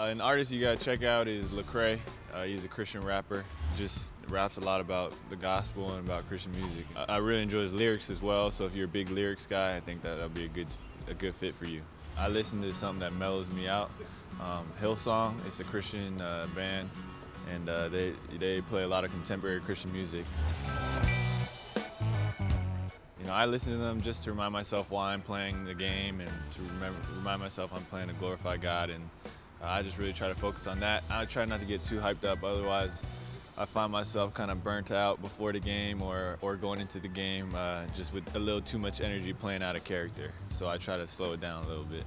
Uh, an artist you gotta check out is Lecrae. Uh, he's a Christian rapper. Just raps a lot about the gospel and about Christian music. I, I really enjoy his lyrics as well. So if you're a big lyrics guy, I think that that'll be a good a good fit for you. I listen to something that mellows me out. Um, Hillsong, it's a Christian uh, band, and uh, they they play a lot of contemporary Christian music. You know, I listen to them just to remind myself why I'm playing the game and to remember, remind myself I'm playing to glorify God. And uh, I just really try to focus on that. I try not to get too hyped up, otherwise, I find myself kind of burnt out before the game or, or going into the game uh, just with a little too much energy playing out of character. So I try to slow it down a little bit.